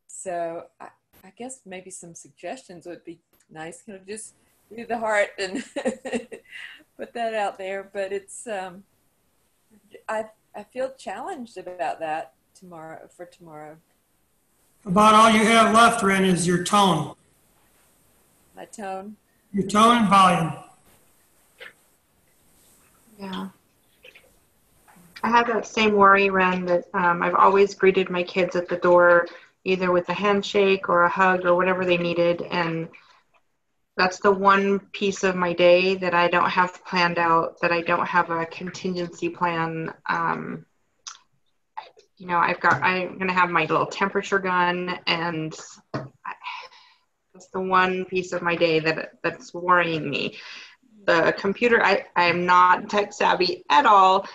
so I, I guess maybe some suggestions would be nice kind of just do the heart and put that out there but it's um, i i feel challenged about that tomorrow for tomorrow about all you have left ren is your tone my tone your tone and volume. Yeah. I have that same worry, Ren, that um, I've always greeted my kids at the door either with a handshake or a hug or whatever they needed. And that's the one piece of my day that I don't have planned out, that I don't have a contingency plan. Um, you know, I've got, I'm going to have my little temperature gun and that's the one piece of my day that that's worrying me. The computer, I, I am not tech savvy at all.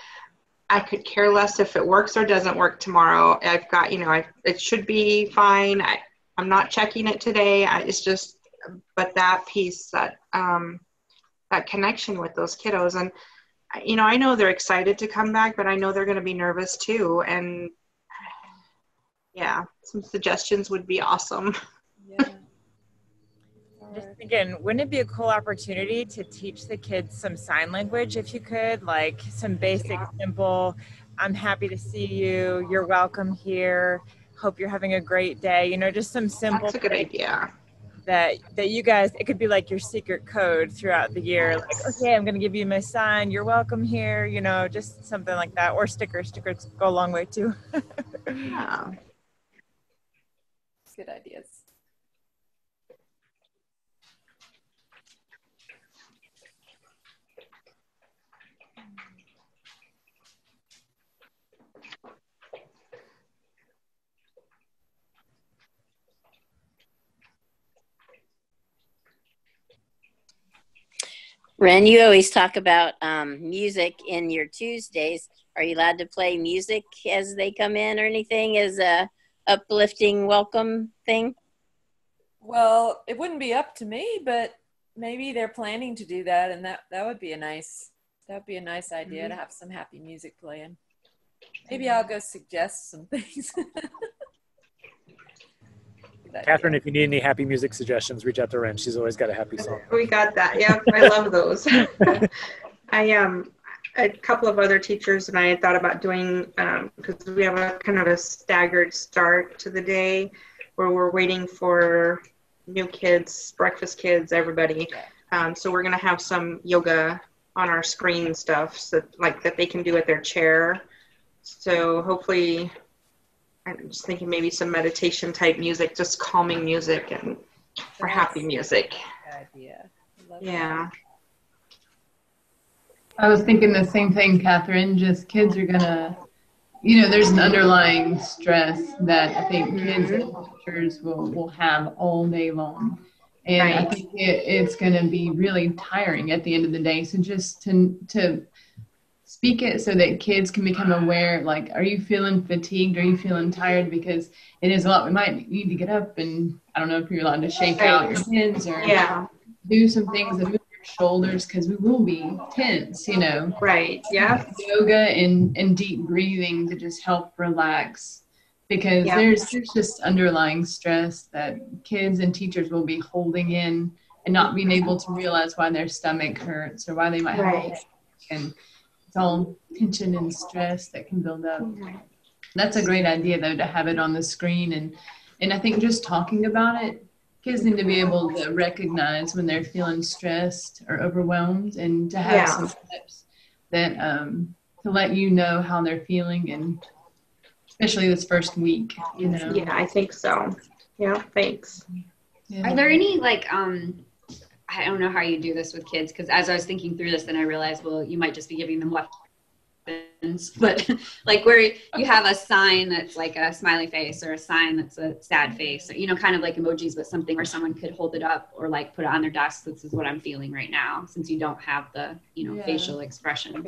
I could care less if it works or doesn't work tomorrow. I've got, you know, I, it should be fine. I, I'm not checking it today. I, it's just, but that piece, that, um, that connection with those kiddos. And, you know, I know they're excited to come back, but I know they're going to be nervous too. And yeah, some suggestions would be awesome. Yeah just again, wouldn't it be a cool opportunity to teach the kids some sign language if you could, like some basic, yeah. simple, I'm happy to see you, you're welcome here, hope you're having a great day, you know, just some simple That's a good idea that that you guys it could be like your secret code throughout the year like okay i'm gonna give you my sign you're welcome here you know just something like that or stickers stickers go a long way too. Yeah. Good ideas Ren, you always talk about um, music in your Tuesdays. Are you allowed to play music as they come in or anything as a uplifting welcome thing? Well, it wouldn't be up to me, but maybe they're planning to do that, and that that would be a nice that would be a nice idea Mm-hmm. to have some happy music playing. Maybe I'll go suggest some things. Good idea. Catherine, if you need any happy music suggestions, reach out to Ren. She's always got a happy song. We got that. Yeah, I love those. I um a couple of other teachers and I had thought about doing because we have a kind of a staggered start to the day where we're waiting for new kids, breakfast kids, everybody. Um, so we're gonna have some yoga on our screen stuff so like that they can do at their chair. So hopefully I'm just thinking maybe some meditation type music, just calming music and or happy music. Idea. I love Yeah. I was thinking the same thing, Catherine. Just kids are gonna, you know, there's an underlying stress that I think kids and mm-hmm. teachers will, will have all day long. And I think it, it's gonna be really tiring at the end of the day. So just to, to speak it so that kids can become aware, like, are you feeling fatigued? Are you feeling tired? Because it is a lot. We might need to get up and I don't know if you're allowed to shake out your hands or Yeah. do some things that move your shoulders because we will be tense, you know. Right. Yeah. Yoga and, and deep breathing to just help relax because Yeah. there's there's just underlying stress that kids and teachers will be holding in and not being able to realize why their stomach hurts or why they might have a Right. headache. and it's all tension and stress that can build up. That's a great idea though to have it on the screen and and I think just talking about it, kids need to be able to recognize when they're feeling stressed or overwhelmed and to have Yeah. some tips that um to let you know how they're feeling and especially this first week, you know. Yeah, I think so. Yeah, thanks. Are there any like um I don't know how you do this with kids because as I was thinking through this, then I realized, well, you might just be giving them weapons, but like where you have a sign that's like a smiley face or a sign that's a sad face, or you know, kind of like emojis, but something where someone could hold it up or like put it on their desk. This is what I'm feeling right now, since you don't have the you know Yeah. facial expression.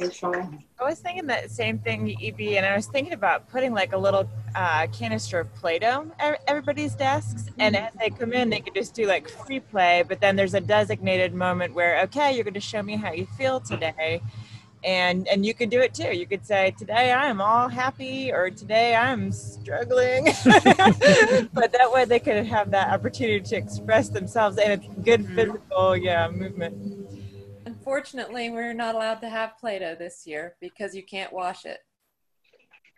I was thinking that same thing, EB, and I was thinking about putting like a little uh, canister of Play-Doh at everybody's desks, and as they come in, they could just do like free play. But then there's a designated moment where, okay, you're going to show me how you feel today, and and you could do it too. You could say, today I am all happy, or today I'm struggling. but that way, they could have that opportunity to express themselves, and it's good physical, yeah, movement. Unfortunately, we're not allowed to have Play-Doh this year because you can't wash it.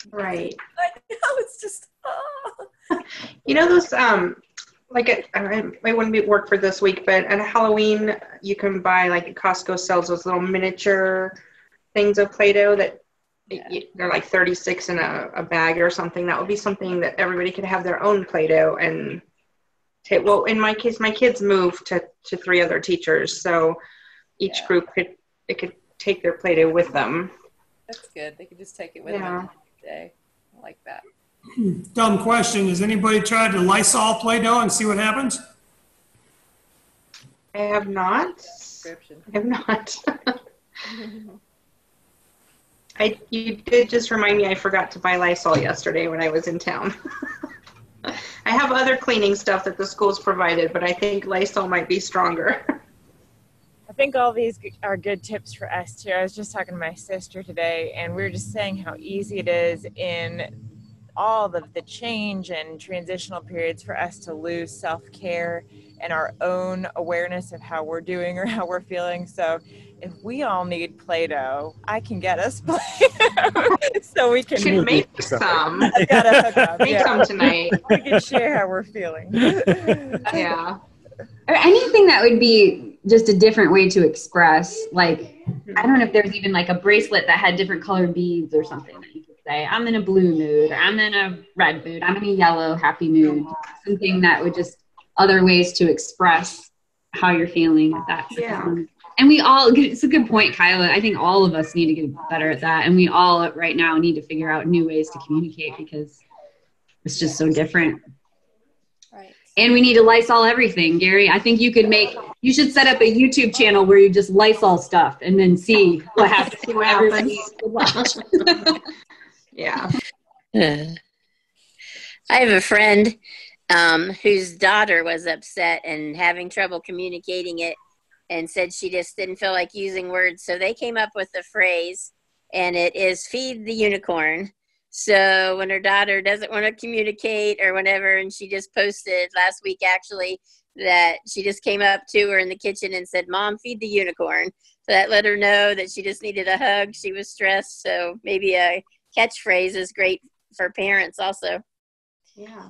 Right. I know it's just oh. You know those um like it, I it wouldn't be work for this week, but at Halloween you can buy like Costco sells those little miniature things of Play-Doh that y- they're like 36 in a, a bag or something. That would be something that everybody could have their own Play-Doh and take. Well, in my case, my kids moved to to three other teachers, so each group could it could take their Play-Doh with them. That's good. They could just take it with Yeah. them every day. I like that. Dumb question. Has anybody tried to Lysol Play-Doh and see what happens? I have not. Description. I have not. I you did just remind me I forgot to buy Lysol yesterday when I was in town. I have other cleaning stuff that the schools provided, but I think Lysol might be stronger. I think all these are good tips for us too. I was just talking to my sister today, and we were just saying how easy it is in all of the change and transitional periods for us to lose self care and our own awareness of how we're doing or how we're feeling. So, if we all need Play Doh, I can get us Play Doh so we can Should make some. I gotta hook up. Make yeah. some tonight. We can share how we're feeling. Yeah. or anything that would be just a different way to express like i don't know if there's even like a bracelet that had different colored beads or something that you could say, I'm in a blue mood, or I'm in a red mood, I'm in a yellow happy mood. Something that would just other ways to express how you're feeling at that. Yeah. And we all, it's a good point, Kyla. I think all of us need to get better at that. And we all right now need to figure out new ways to communicate because it's just so different. Right. And we need to Lysol everything, Gary. I think you could make, you should set up a YouTube channel where you just Lysol stuff and then see what happens. See what happens. watch. Yeah. I have a friend um, whose daughter was upset and having trouble communicating it and said she just didn't feel like using words. So they came up with the phrase, and it is feed the unicorn. So when her daughter doesn't want to communicate or whatever, and she just posted last week actually that she just came up to her in the kitchen and said, Mom, feed the unicorn. So that let her know that she just needed a hug. She was stressed. So maybe a catchphrase is great for parents also. Yeah.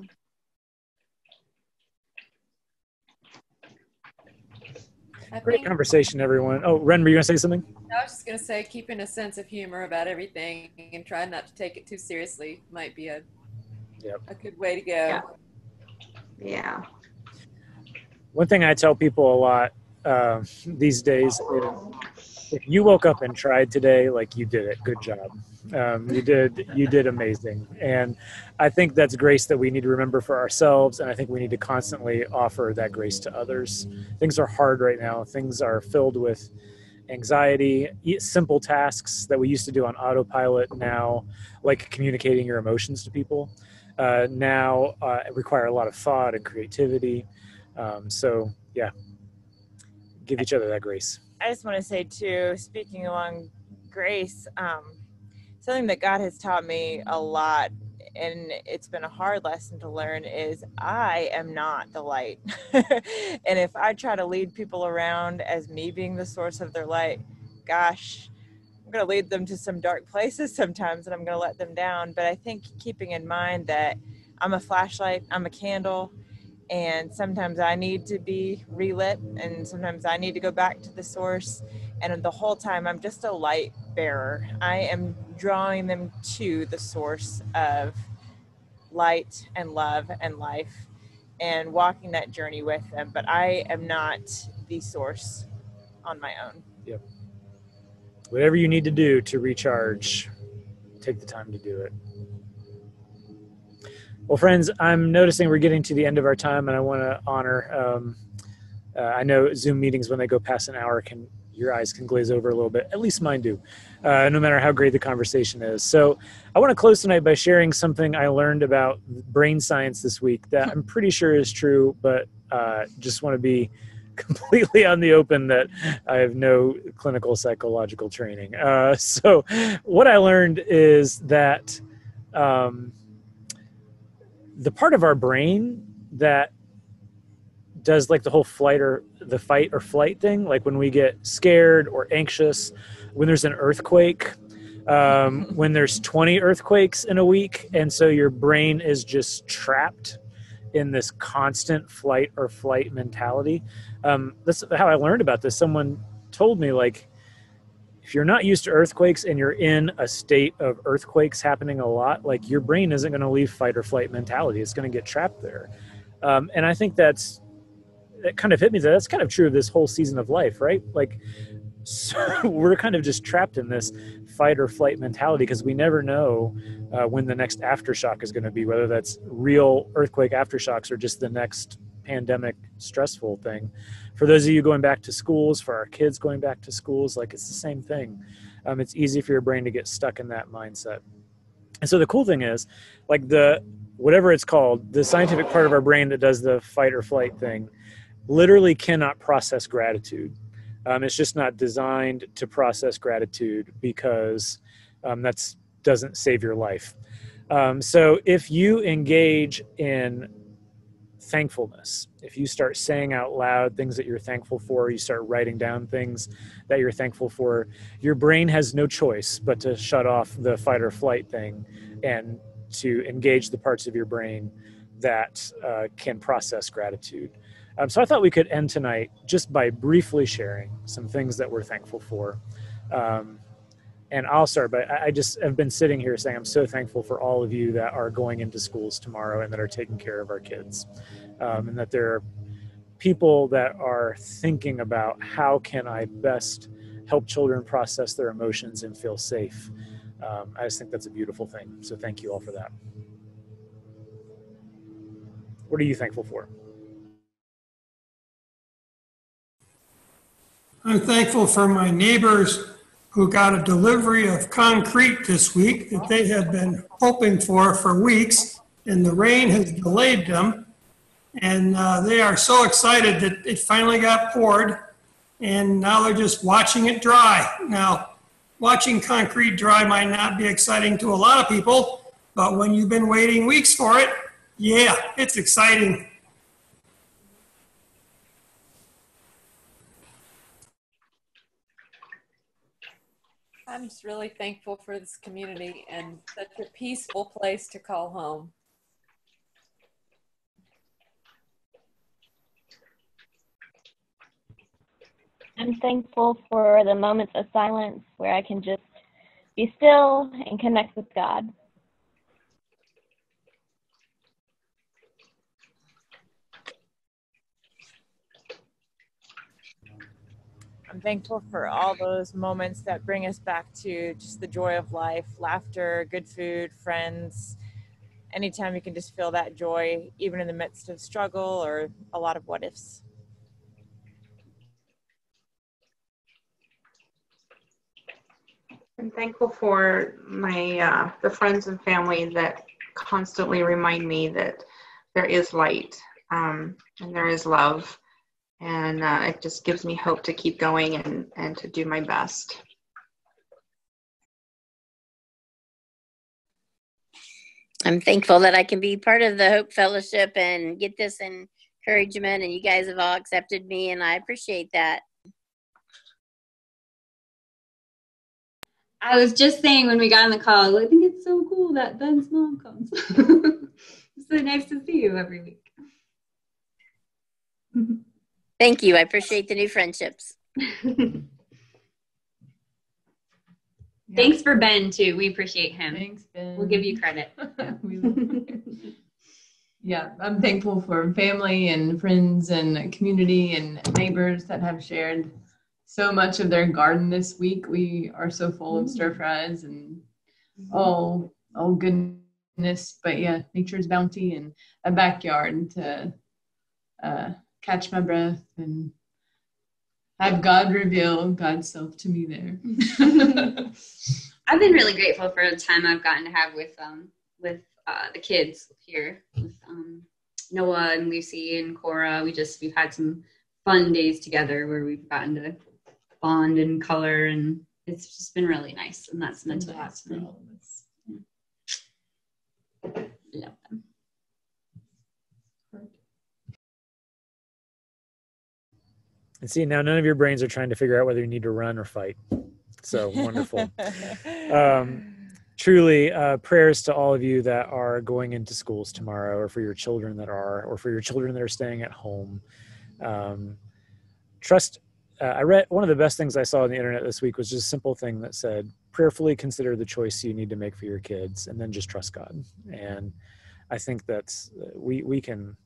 I Great conversation, everyone. Oh, Ren, were you gonna say something? I was just gonna say, keeping a sense of humor about everything and trying not to take it too seriously might be a Yep. a good way to go. Yeah. Yeah. One thing I tell people a lot uh, these days is if you woke up and tried today, like you did it, good job. Um, you did you did amazing, and I think that's grace that we need to remember for ourselves, and I think we need to constantly offer that grace to others. Things are hard right now. Things are filled with anxiety. Simple tasks that we used to do on autopilot now, like communicating your emotions to people, uh, now uh, require a lot of thought and creativity. Um, so yeah, give each other that grace. I just want to say too, speaking along grace, um, something that God has taught me a lot, and it's been a hard lesson to learn, is I am not the light. and if I try to lead people around as me being the source of their light, gosh, I'm going to lead them to some dark places sometimes, and I'm going to let them down. But I think keeping in mind that I'm a flashlight, I'm a candle, and sometimes I need to be relit, and sometimes I need to go back to the source. And the whole time, I'm just a light bearer. I am drawing them to the source of light and love and life and walking that journey with them. But I am not the source on my own. Yep. Whatever you need to do to recharge, take the time to do it. Well, friends, I'm noticing we're getting to the end of our time, and I want to honor. Um, uh, I know Zoom meetings when they go past an hour can your eyes can glaze over a little bit. At least mine do, uh, no matter how great the conversation is. So, I want to close tonight by sharing something I learned about brain science this week that I'm pretty sure is true, but uh, just want to be completely on the open that I have no clinical psychological training. Uh, so, what I learned is that um, the part of our brain that does like the whole flight or the fight or flight thing, like when we get scared or anxious, when there's an earthquake, um, when there's 20 earthquakes in a week, and so your brain is just trapped in this constant flight or flight mentality. Um, that's how I learned about this. Someone told me like if you're not used to earthquakes and you're in a state of earthquakes happening a lot, like your brain isn't going to leave fight or flight mentality. It's going to get trapped there. Um, and I think that's that kind of hit me that that's kind of true of this whole season of life, right? Like so we're kind of just trapped in this fight or flight mentality because we never know uh, when the next aftershock is going to be, whether that's real earthquake aftershocks or just the next pandemic stressful thing. For those of you going back to schools, for our kids going back to schools, like it's the same thing. Um, it's easy for your brain to get stuck in that mindset. And so the cool thing is, like the whatever it's called, the scientific part of our brain that does the fight or flight thing, literally cannot process gratitude. Um, it's just not designed to process gratitude because um, that's doesn't save your life. Um, so if you engage in thankfulness, if you start saying out loud things that you're thankful for, you start writing down things that you're thankful for, your brain has no choice but to shut off the fight or flight thing and to engage the parts of your brain that uh, can process gratitude. Um, so I thought we could end tonight just by briefly sharing some things that we're thankful for. Um, and I'll start, but I just have been sitting here saying I'm so thankful for all of you that are going into schools tomorrow and that are taking care of our kids, um, and that there are people that are thinking about how can I best help children process their emotions and feel safe. Um, I just think that's a beautiful thing. So thank you all for that. What are you thankful for? I'm thankful for my neighbors who got a delivery of concrete this week that they had been hoping for for weeks, and the rain has delayed them. And uh, they are so excited that it finally got poured, and now they're just watching it dry. Now, watching concrete dry might not be exciting to a lot of people, but when you've been waiting weeks for it, yeah, it's exciting. I'm just really thankful for this community and such a peaceful place to call home. I'm thankful for the moments of silence where I can just be still and connect with God. I'm thankful for all those moments that bring us back to just the joy of life, laughter, good food, friends. Anytime you can just feel that joy, even in the midst of struggle or a lot of what ifs. I'm thankful for my uh, the friends and family that constantly remind me that there is light um, and there is love and uh, it just gives me hope to keep going and, and to do my best. I'm thankful that I can be part of the Hope Fellowship and get this encouragement, and you guys have all accepted me, and I appreciate that. I was just saying when we got on the call, I think it's so cool that Ben's mom comes. it's so nice to see you every week. Thank you. I appreciate the new friendships. Thanks for Ben too. We appreciate him. Thanks, Ben. We'll give you credit. yeah, I'm thankful for family and friends and community and neighbors that have shared so much of their garden this week. We are so full of stir fries and all all goodness, but yeah, nature's bounty and a backyard to uh, catch my breath and have God reveal God's self to me there. I've been really grateful for the time I've gotten to have with um with uh, the kids here with um, Noah and Lucy and Cora. We just we've had some fun days together where we've gotten to bond and color and it's just been really nice and that's meant a lot to me. Love them. And see, now none of your brains are trying to figure out whether you need to run or fight. So wonderful. um, truly, uh, prayers to all of you that are going into schools tomorrow, or for your children that are, or for your children that are staying at home. Um, trust. Uh, I read one of the best things I saw on the internet this week was just a simple thing that said, prayerfully consider the choice you need to make for your kids, and then just trust God. And I think that's uh, we we can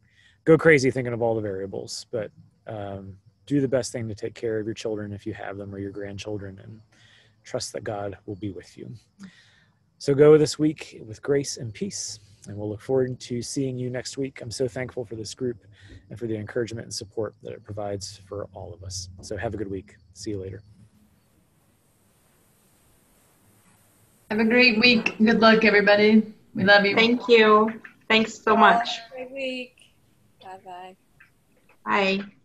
go crazy thinking of all the variables, but um, do the best thing to take care of your children if you have them or your grandchildren and trust that God will be with you. So go this week with grace and peace. And we'll look forward to seeing you next week. I'm so thankful for this group and for the encouragement and support that it provides for all of us. So have a good week. See you later. Have a great week. Good luck, everybody. We love you. Thank you. Thanks so much. Great week. Bye bye. Bye.